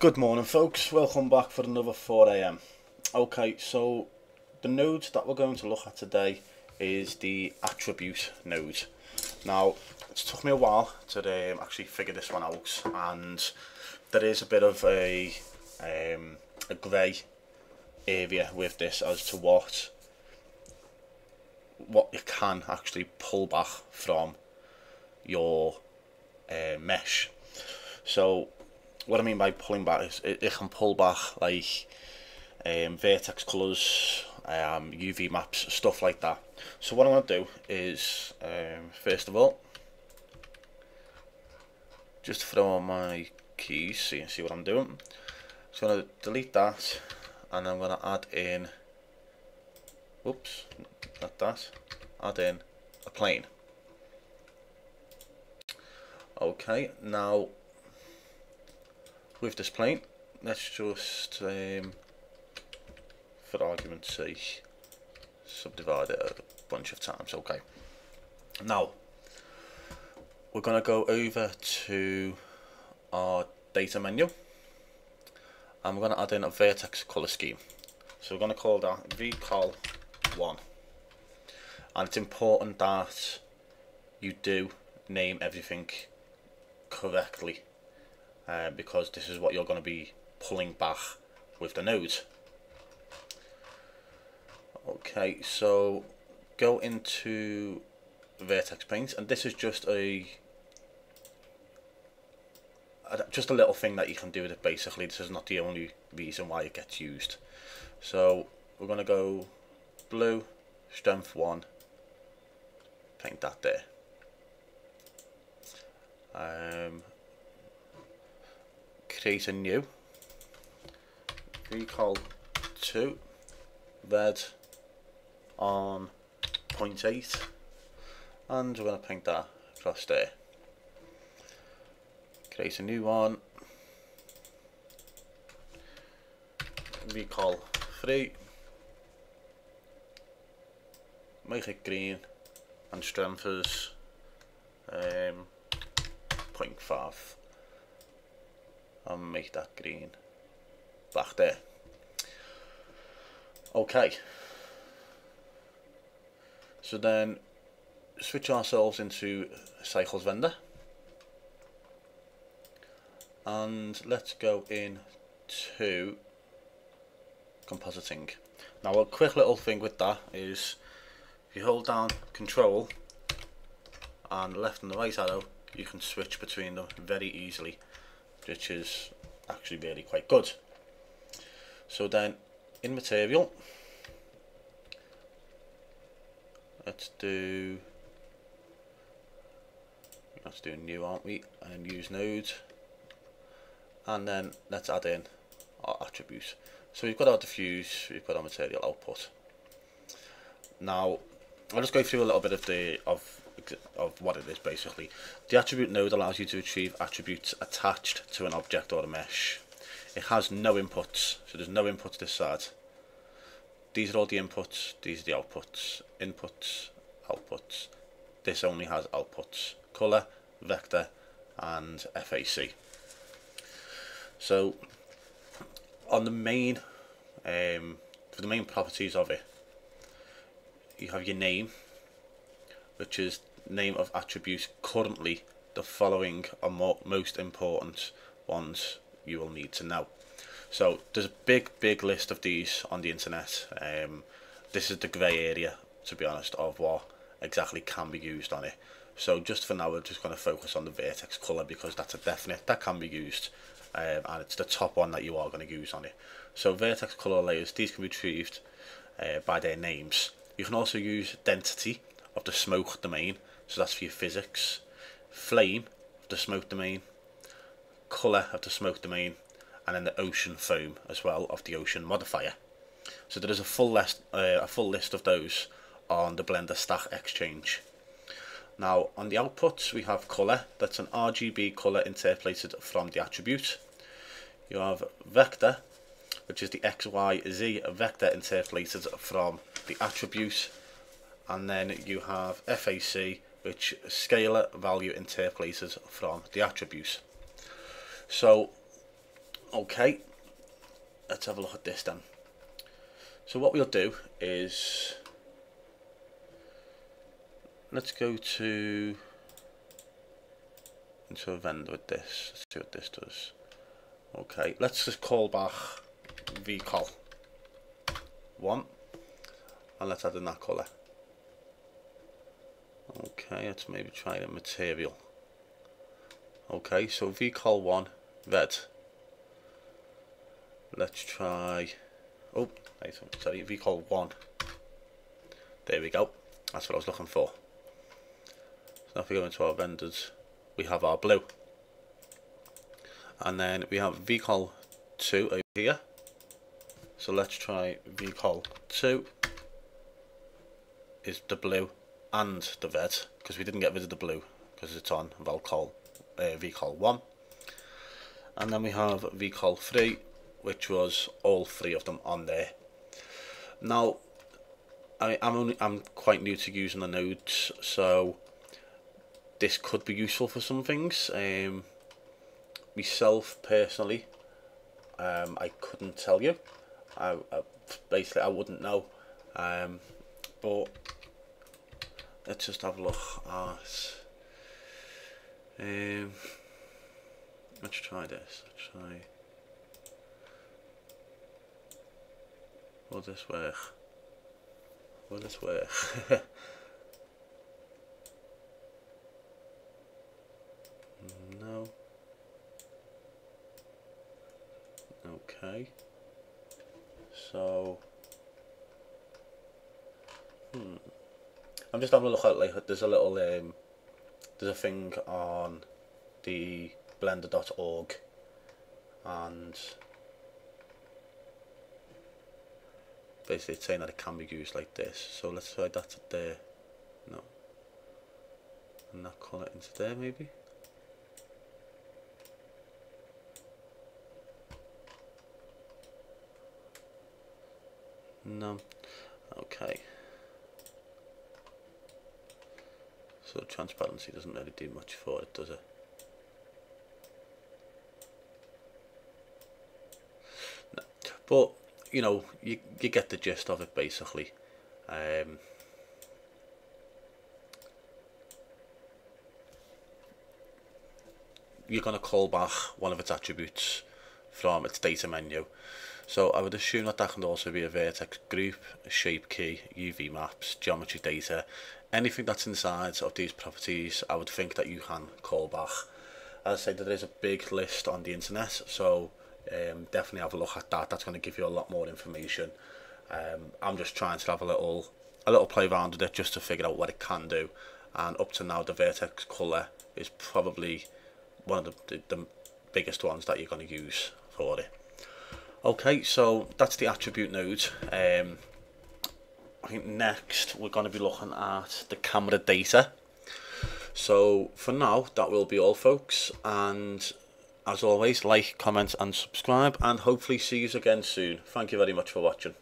Good morning folks, welcome back for another 4am. Okay, so the node that we're going to look at today is the attribute node. Now, it took me a while to um, actually figure this one out and there is a bit of a, um, a grey area with this as to what what you can actually pull back from your uh, mesh. So what I mean by pulling back is it, it can pull back like um, vertex colors, um, UV maps, stuff like that. So what I'm going to do is, um, first of all, just throw on my keys so you can see what I'm doing. So I'm going to delete that and I'm going to add in, whoops, not that, add in a plane. Okay, now with this plane let's just um, for argument's sake subdivide it a bunch of times okay. Now we're going to go over to our data menu and we're going to add in a vertex color scheme. So we're going to call that vcol1 and it's important that you do name everything correctly uh, because this is what you're going to be pulling back with the node. Okay, so go into vertex paint and this is just a just a little thing that you can do with it basically. This is not the only reason why it gets used. So we're going to go blue strength 1 paint that there. Um, create a new. vcol 2 red on 0.8 and we're going to paint that across there. Create a new one. vcol 3 make it green and strength is um, 0.5 and make that green back there. Okay. So then switch ourselves into Cycles Vendor. And let's go in to compositing. Now a quick little thing with that is if you hold down control and left and the right arrow you can switch between them very easily. Which is actually really quite good. So then in material, let's do let's do new aren't we? And use nodes. And then let's add in our attributes. So we've got our diffuse we've got our material output. Now I'll just go through a little bit of the of of what it is basically. The attribute node allows you to retrieve attributes attached to an object or a mesh. It has no inputs, so there's no inputs this side. These are all the inputs, these are the outputs. Inputs, outputs. This only has outputs. Colour, vector and FAC. So on the main um, for the main properties of it you have your name which is name of attributes currently the following are more, most important ones you will need to know. So there's a big big list of these on the internet. Um, this is the grey area to be honest of what exactly can be used on it. So just for now we're just going to focus on the vertex colour because that's a definite that can be used um, and it's the top one that you are going to use on it. So vertex colour layers these can be retrieved uh, by their names. You can also use density of the smoke domain so that's for your physics. Flame the smoke domain. Colour of the smoke domain. And then the ocean foam as well of the ocean modifier. So there is a full list uh, a full list of those on the blender stack exchange. Now on the outputs we have colour. That's an RGB colour interpolated from the attribute. You have vector which is the XYZ vector interpolated from the attribute. And then you have FAC which scalar value interpolated from the attributes. So Okay, let's have a look at this then. So what we'll do is, let's go to into a render with this. Let's see what this does. Okay, let's just call back vcol one, and let's add in that colour. Okay, let's maybe try the material. Okay, so vcol one red. Let's try. Oh, sorry, vcol one. There we go. That's what I was looking for. So now if we go into our renders we have our blue. And then we have vcol 2 over here. So let's try vcol 2 is the blue and the red because we didn't get rid of the blue because it's on vcol, uh, vcol 1. And then we have vcol 3 which was all three of them on there. Now I, I'm only I'm quite new to using the nodes so this could be useful for some things. Um, myself personally, um, I couldn't tell you. I, I basically I wouldn't know. Um, but let's just have a look at. Um, let's try this. Let's try. Will this work? Will this work? No. Okay. So, I'm just having a look at like there's a little um, there's a thing on the blender.org and basically it's saying that it can be used like this so let's try that there no and that colour into there maybe No. Okay. Transparency doesn't really do much for it, does it? No. But, you know, you, you get the gist of it basically. Um, you're going to call back one of its attributes from its data menu so I would assume that that can also be a vertex group, shape key, UV maps, geometry data, anything that's inside of these properties I would think that you can call back. As I said, there is a big list on the internet, so um, definitely have a look at that. That's going to give you a lot more information. Um, I'm just trying to have a little a little play around with it just to figure out what it can do. And up to now, the vertex colour is probably one of the, the, the biggest ones that you're going to use for it. Okay, so that's the attribute node. Um, I think next we're going to be looking at the camera data. So for now, that will be all folks. And as always, like, comment and subscribe. And hopefully see you again soon. Thank you very much for watching.